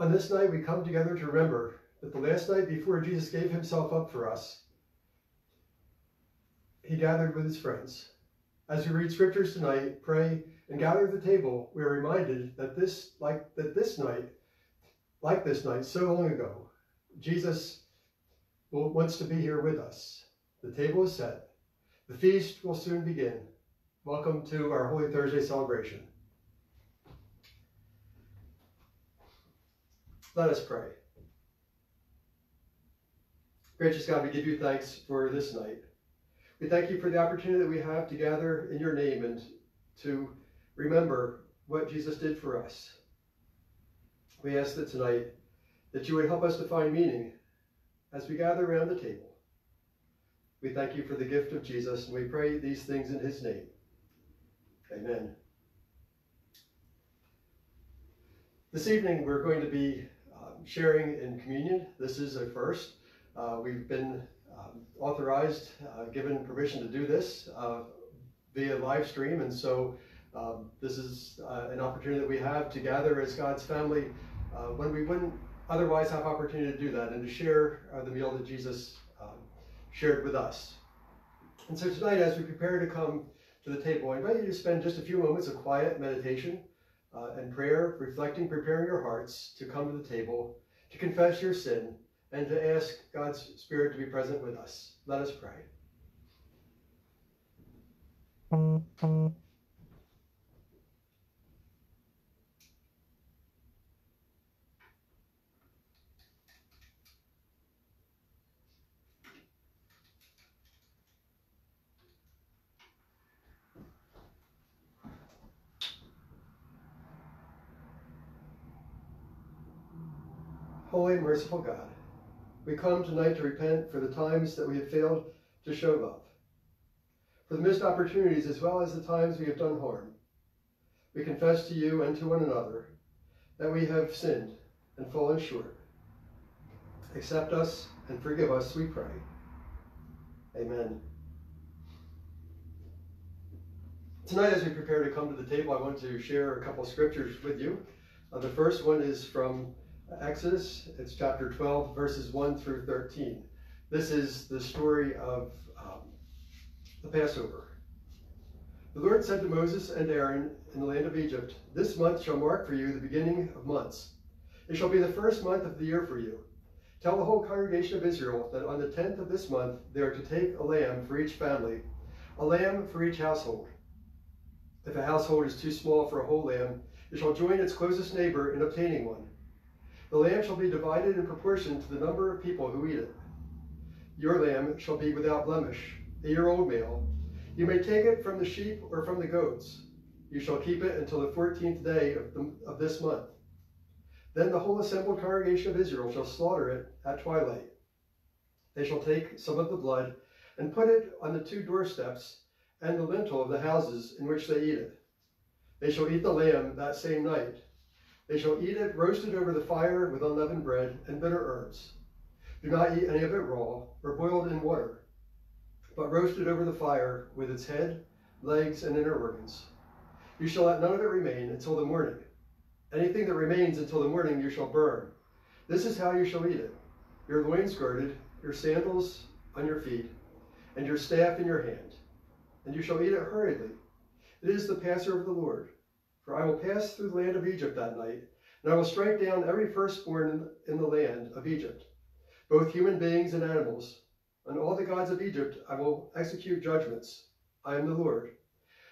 On this night, we come together to remember that the last night before Jesus gave himself up for us, he gathered with his friends. As we read scriptures tonight, pray, and gather at the table, we are reminded that this, like that this night, like this night so long ago, Jesus wants to be here with us. The table is set. The feast will soon begin. Welcome to our Holy Thursday celebration. Let us pray. Gracious God, we give you thanks for this night. We thank you for the opportunity that we have to gather in your name and to remember what Jesus did for us. We ask that tonight that you would help us to find meaning as we gather around the table. We thank you for the gift of Jesus, and we pray these things in his name. Amen. This evening, we're going to be sharing in communion. This is a first. Uh, we've been um, authorized, uh, given permission to do this uh, via live stream, and so um, this is an opportunity that we have to gather as God's family when we wouldn't otherwise have opportunity to do that and to share the meal that Jesus um, shared with us. And so tonight, as we prepare to come to the table, I invite you to spend just a few moments of quiet meditation uh, and prayer, reflecting, preparing your hearts to come to the table, to confess your sin, and to ask God's Spirit to be present with us. Let us pray. Holy and merciful God, we come tonight to repent for the times that we have failed to show love, for the missed opportunities as well as the times we have done harm. We confess to you and to one another that we have sinned and fallen short. Accept us and forgive us, we pray. Amen. Tonight, as we prepare to come to the table, I want to share a couple scriptures with you. Uh, the first one is from Exodus, it's chapter 12, verses 1 through 13. This is the story of um, the Passover. The Lord said to Moses and Aaron in the land of Egypt, This month shall mark for you the beginning of months. It shall be the first month of the year for you. Tell the whole congregation of Israel that on the tenth of this month they are to take a lamb for each family, a lamb for each household. If a household is too small for a whole lamb, it shall join its closest neighbor in obtaining one. The lamb shall be divided in proportion to the number of people who eat it. Your lamb shall be without blemish, a year old male. You may take it from the sheep or from the goats. You shall keep it until the fourteenth day of, the, of this month. Then the whole assembled congregation of Israel shall slaughter it at twilight. They shall take some of the blood and put it on the two doorsteps and the lintel of the houses in which they eat it. They shall eat the lamb that same night. They shall eat it roasted over the fire with unleavened bread and bitter herbs. Do not eat any of it raw or boiled in water, but roast it over the fire with its head, legs, and inner organs. You shall let none of it remain until the morning. Anything that remains until the morning you shall burn. This is how you shall eat it. Your loins girded, your sandals on your feet, and your staff in your hand. And you shall eat it hurriedly. It is the Passover of the Lord. For I will pass through the land of Egypt that night, and I will strike down every firstborn in the land of Egypt, both human beings and animals. On all the gods of Egypt I will execute judgments. I am the Lord.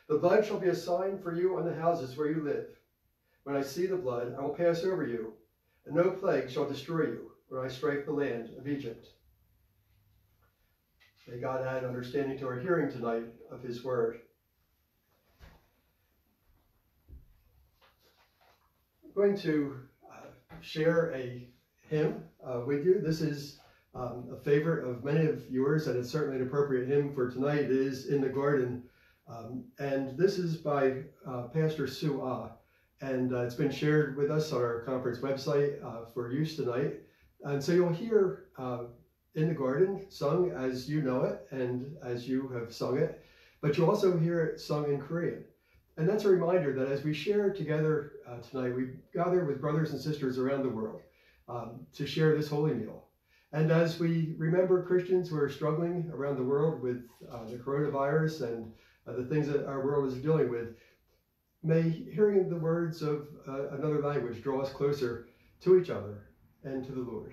The blood shall be a sign for you on the houses where you live. When I see the blood, I will pass over you, and no plague shall destroy you when I strike the land of Egypt. May God add understanding to our hearing tonight of his word. Going to uh, share a hymn uh, with you. This is um, a favorite of many of yours, and it's certainly an appropriate hymn for tonight. It is In the Garden. Um, and this is by uh, Pastor Sue Ah. And uh, it's been shared with us on our conference website uh, for use tonight. And so you'll hear uh, In the Garden sung as you know it and as you have sung it, but you'll also hear it sung in Korean. And that's a reminder that as we share together uh, tonight, we gather with brothers and sisters around the world um, to share this holy meal. And as we remember Christians who are struggling around the world with uh, the coronavirus and uh, the things that our world is dealing with, may hearing the words of uh, another language draw us closer to each other and to the Lord.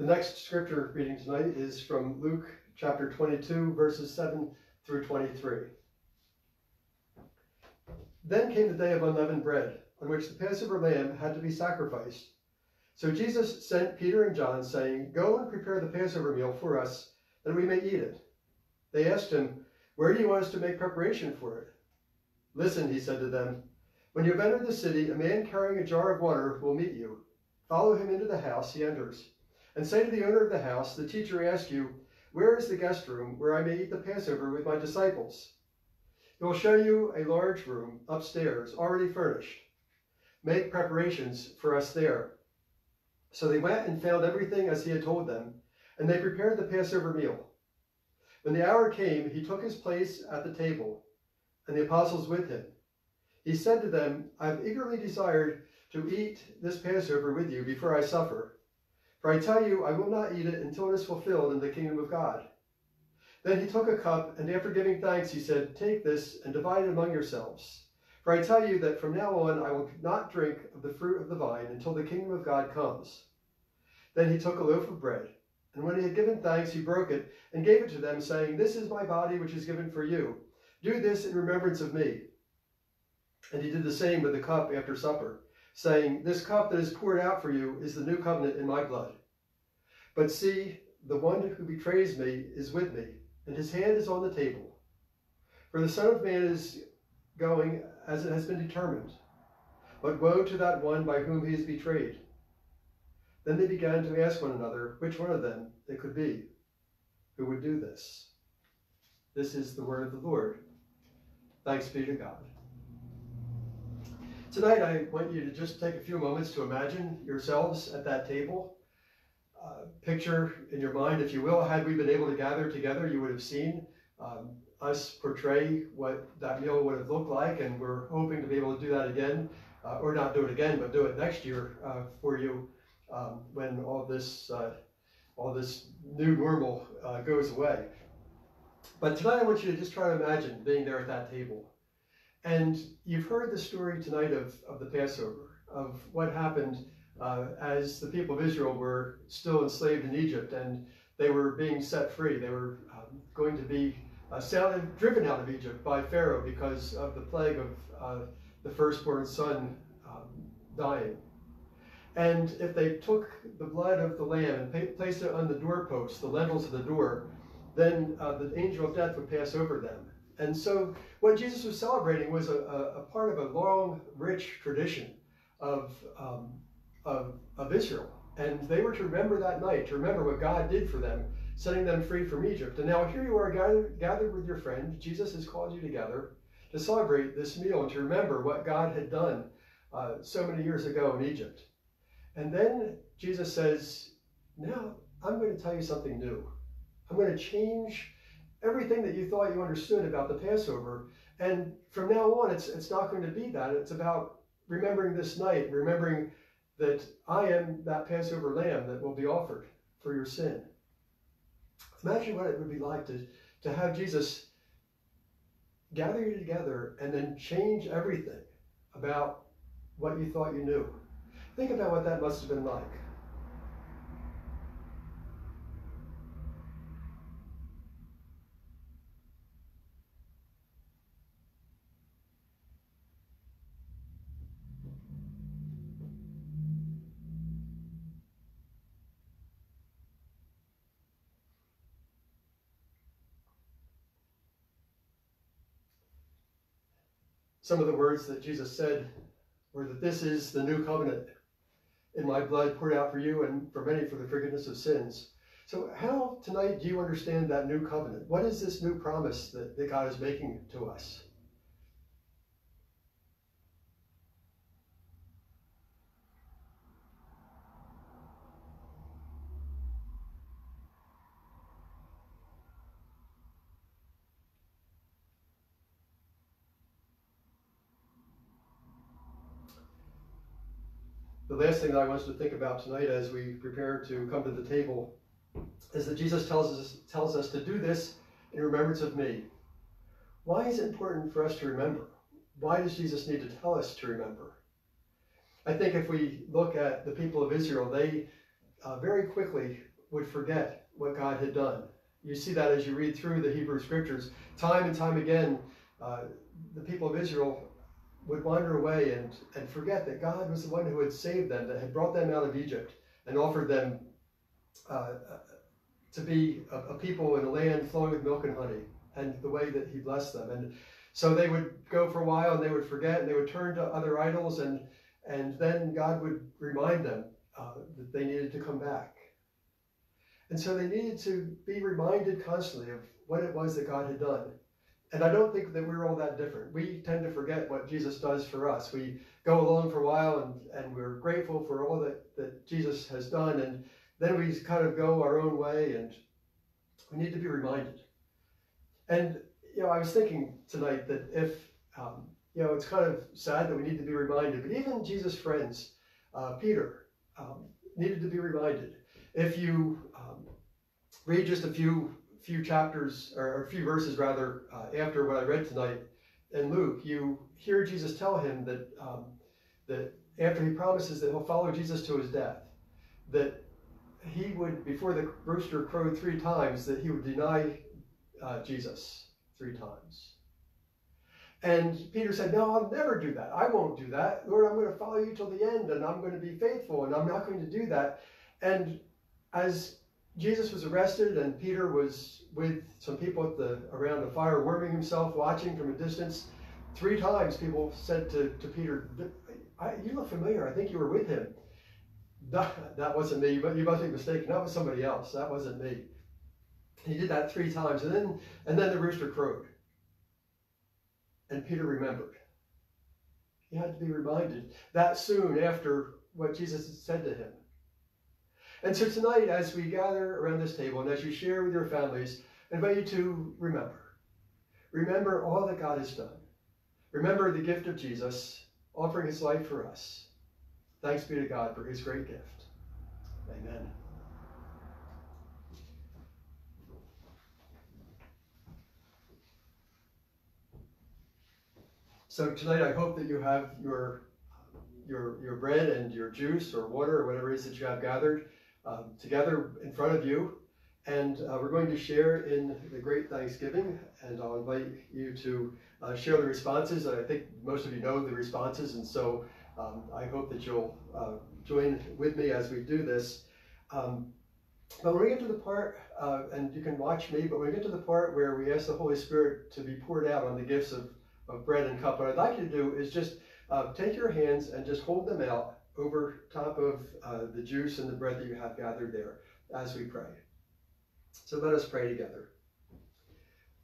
The next scripture reading tonight is from Luke chapter 22, verses 7 through 23. Then came the day of unleavened bread, on which the Passover lamb had to be sacrificed. So Jesus sent Peter and John, saying, Go and prepare the Passover meal for us, that we may eat it. They asked him, Where do you want us to make preparation for it? Listen, he said to them, When you have entered the city, a man carrying a jar of water will meet you. Follow him into the house he enters and say to the owner of the house, The teacher asks you, Where is the guest room where I may eat the Passover with my disciples? He will show you a large room upstairs, already furnished. Make preparations for us there. So they went and found everything as he had told them, and they prepared the Passover meal. When the hour came, he took his place at the table, and the apostles with him. He said to them, I have eagerly desired to eat this Passover with you before I suffer. For I tell you, I will not eat it until it is fulfilled in the kingdom of God. Then he took a cup, and after giving thanks, he said, Take this and divide it among yourselves. For I tell you that from now on I will not drink of the fruit of the vine until the kingdom of God comes. Then he took a loaf of bread, and when he had given thanks, he broke it and gave it to them, saying, This is my body which is given for you. Do this in remembrance of me. And he did the same with the cup after supper, saying, This cup that is poured out for you is the new covenant in my blood. But see, the one who betrays me is with me, and his hand is on the table. For the Son of Man is going as it has been determined. But woe to that one by whom he is betrayed. Then they began to ask one another which one of them it could be who would do this. This is the word of the Lord. Thanks be to God. Tonight, I want you to just take a few moments to imagine yourselves at that table. Uh, picture in your mind, if you will, had we been able to gather together, you would have seen um, us portray what that meal would have looked like, and we're hoping to be able to do that again, uh, or not do it again, but do it next year uh, for you um, when all this uh, all this new normal uh, goes away. But tonight, I want you to just try to imagine being there at that table. And you've heard the story tonight of, of the Passover, of what happened uh, as the people of Israel were still enslaved in Egypt and they were being set free. They were um, going to be uh, driven out of Egypt by Pharaoh because of the plague of uh, the firstborn son um, dying. And if they took the blood of the lamb and placed it on the doorposts, the lintels of the door, then uh, the angel of death would pass over them. And so what Jesus was celebrating was a, a, a part of a long, rich tradition of, um, of, of Israel. And they were to remember that night, to remember what God did for them, setting them free from Egypt. And now here you are gathered, gathered with your friend. Jesus has called you together to celebrate this meal and to remember what God had done uh, so many years ago in Egypt. And then Jesus says, Now I'm going to tell you something new. I'm going to change everything that you thought you understood about the Passover. And from now on, it's, it's not going to be that. It's about remembering this night, remembering that I am that Passover lamb that will be offered for your sin. Imagine what it would be like to, to have Jesus gather you together and then change everything about what you thought you knew. Think about what that must have been like. Some of the words that Jesus said were that this is the new covenant in my blood poured out for you and for many for the forgiveness of sins. So, how tonight do you understand that new covenant? What is this new promise that, that God is making to us? The last thing that I want us to think about tonight as we prepare to come to the table is that Jesus tells us, tells us to do this in remembrance of me. Why is it important for us to remember? Why does Jesus need to tell us to remember? I think if we look at the people of Israel, they uh, very quickly would forget what God had done. You see that as you read through the Hebrew scriptures. Time and time again, uh, the people of Israel would wander away and, and forget that God was the one who had saved them, that had brought them out of Egypt and offered them uh, to be a, a, people in a land flowing with milk and honey, and the way that He blessed them. And so they would go for a while and they would forget and they would turn to other idols, and, and then God would remind them uh, that they needed to come back. And so they needed to be reminded constantly of what it was that God had done. And I don't think that we're all that different. We tend to forget what Jesus does for us. We go along for a while and, and we're grateful for all that, that Jesus has done, and then we kind of go our own way, and we need to be reminded. And, you know, I was thinking tonight that if, um, you know, it's kind of sad that we need to be reminded, but even Jesus' friends, uh, Peter, um, needed to be reminded. If you um, read just a few few chapters or a few verses rather uh, after what I read tonight in Luke, you hear Jesus tell him that um, that after he promises that he'll follow Jesus to his death, that he would before the rooster crowed three times that he would deny uh, Jesus three times. And Peter said, No, I'll never do that. I won't do that. Lord, I'm going to follow you till the end and I'm going to be faithful and I'm not going to do that. And as Jesus was arrested and Peter was with some people at the around the fire warming himself, watching from a distance, three times people said to, to Peter, You look familiar. I think you were with him. That, that wasn't me, but you must be mistaken. That was somebody else. That wasn't me. He did that three times, and then and then the rooster crowed. And Peter remembered. He had to be reminded that soon after what Jesus had said to him. And so tonight, as we gather around this table and as you share with your families, I invite you to remember. Remember all that God has done. Remember the gift of Jesus offering his life for us. Thanks be to God for his great gift. Amen. So tonight I hope that you have your your your bread and your juice or water or whatever it is that you have gathered um, together in front of you. And uh, we're going to share in the great Thanksgiving, and I'll invite you to uh, share the responses. I think most of you know the responses, and so um, I hope that you'll uh, join with me as we do this. Um, but when we get to the part, uh, and you can watch me, but when we get to the part where we ask the Holy Spirit to be poured out on the gifts of of bread and cup. What I'd like you to do is just uh, take your hands and just hold them out over top of uh, the juice and the bread that you have gathered there as we pray. So let us pray together.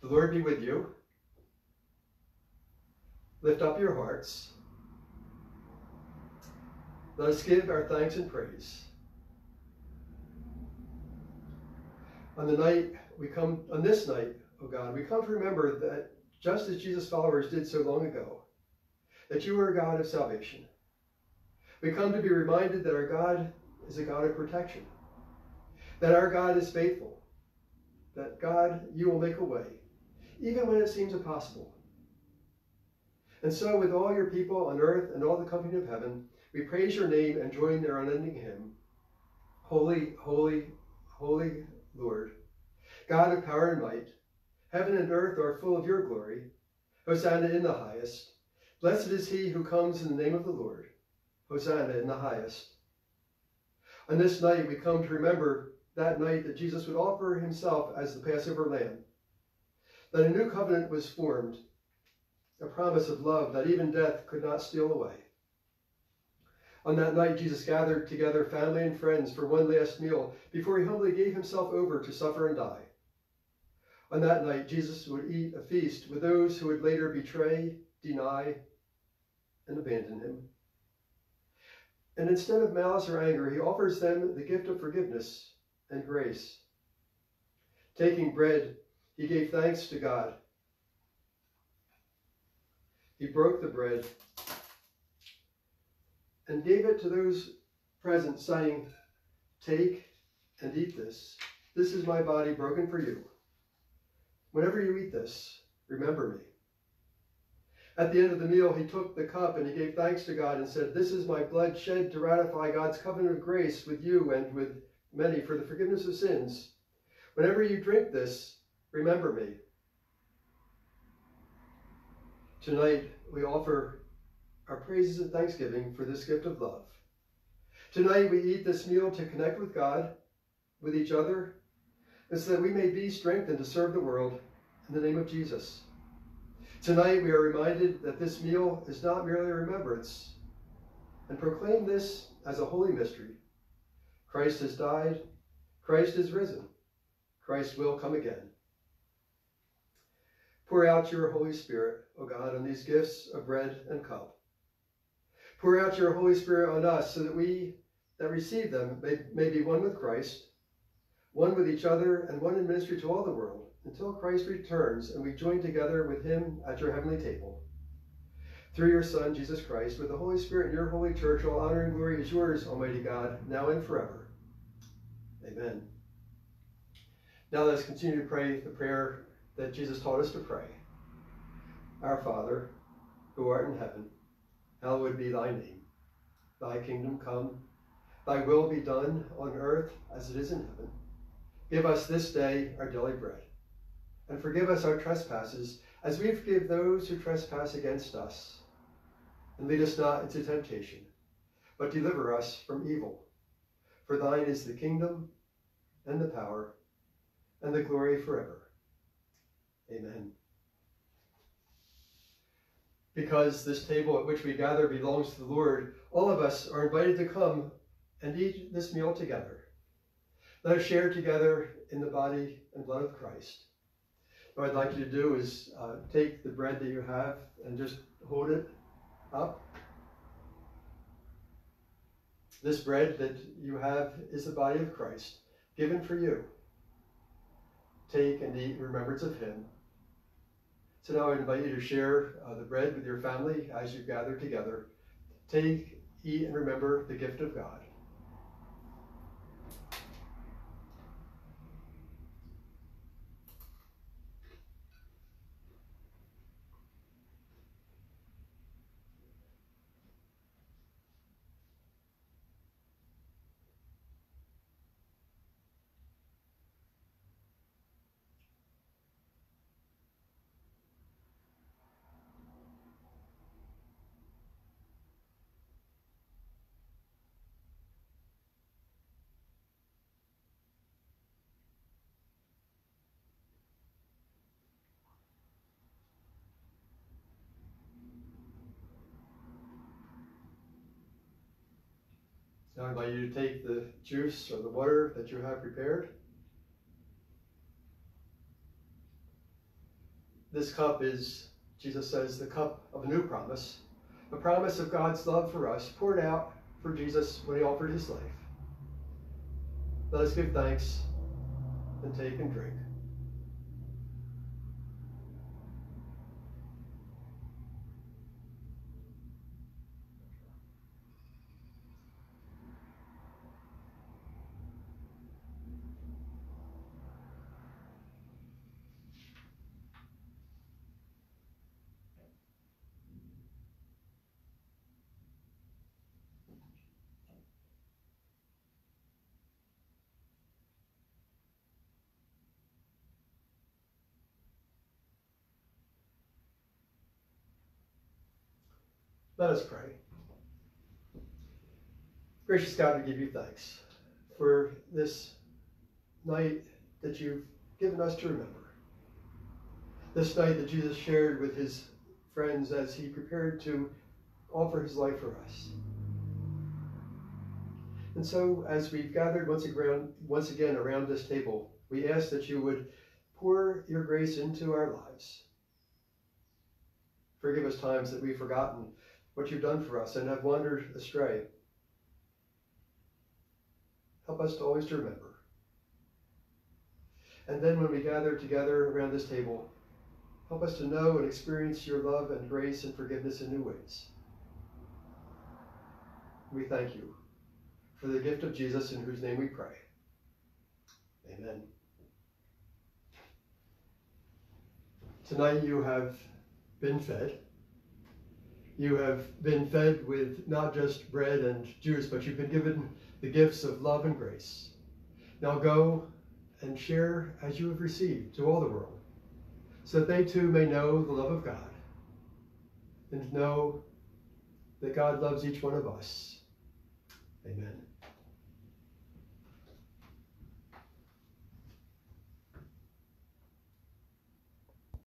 The Lord be with you. Lift up your hearts. Let us give our thanks and praise. On the night we come, on this night, oh God, we come to remember that just as Jesus' followers did so long ago, that you are a God of salvation. We come to be reminded that our God is a God of protection, that our God is faithful, that God, you will make a way, even when it seems impossible. And so, with all your people on earth and all the company of heaven, we praise your name and join their unending hymn Holy, holy, holy Lord, God of power and might. Heaven and earth are full of your glory. Hosanna in the highest. Blessed is he who comes in the name of the Lord. Hosanna in the highest. On this night, we come to remember that night that Jesus would offer himself as the Passover lamb, that a new covenant was formed, a promise of love that even death could not steal away. On that night, Jesus gathered together family and friends for one last meal before he humbly gave himself over to suffer and die. On that night, Jesus would eat a feast with those who would later betray, deny, and abandon him. And instead of malice or anger, he offers them the gift of forgiveness and grace. Taking bread, he gave thanks to God. He broke the bread and gave it to those present, saying, Take and eat this. This is my body broken for you. Whenever you eat this, remember me. At the end of the meal, he took the cup and he gave thanks to God and said, This is my blood shed to ratify God's covenant of grace with you and with many for the forgiveness of sins. Whenever you drink this, remember me. Tonight, we offer our praises and thanksgiving for this gift of love. Tonight, we eat this meal to connect with God, with each other, and so that we may be strengthened to serve the world in the name of Jesus. Tonight we are reminded that this meal is not merely a remembrance, and proclaim this as a holy mystery. Christ has died, Christ is risen, Christ will come again. Pour out your Holy Spirit, O God, on these gifts of bread and cup. Pour out your Holy Spirit on us so that we that receive them may, may be one with Christ, one with each other, and one in ministry to all the world, until Christ returns and we join together with him at your heavenly table. Through your Son, Jesus Christ, with the Holy Spirit in your holy church, all honor and glory is yours, Almighty God, now and forever. Amen. Now let us continue to pray the prayer that Jesus taught us to pray. Our Father, who art in heaven, hallowed be thy name. Thy kingdom come, thy will be done on earth as it is in heaven. Give us this day our daily bread, and forgive us our trespasses as we forgive those who trespass against us. And lead us not into temptation, but deliver us from evil. For thine is the kingdom, and the power, and the glory forever. Amen. Because this table at which we gather belongs to the Lord, all of us are invited to come and eat this meal together. Let us share together in the body and blood of Christ. What I'd like you to do is uh, take the bread that you have and just hold it up. This bread that you have is the body of Christ, given for you. Take and eat in remembrance of him. So now I invite you to share uh, the bread with your family as you gather together. Take, eat, and remember the gift of God. Now I invite you to take the juice or the water that you have prepared. This cup is, Jesus says, the cup of a new promise, a promise of God's love for us, poured out for Jesus when he offered his life. Let us give thanks and take and drink. Let us pray. Gracious God, we give you thanks for this night that you've given us to remember. This night that Jesus shared with his friends as he prepared to offer his life for us. And so, as we've gathered once again, once again around this table, we ask that you would pour your grace into our lives. Forgive us times that we've forgotten what you've done for us and have wandered astray. Help us to always to remember. And then when we gather together around this table, help us to know and experience your love and grace and forgiveness in new ways. We thank you for the gift of Jesus in whose name we pray. Amen. Tonight you have been fed. You have been fed with not just bread and juice, but you've been given the gifts of love and grace. Now go and share as you have received to all the world, so that they too may know the love of God and know that God loves each one of us. Amen.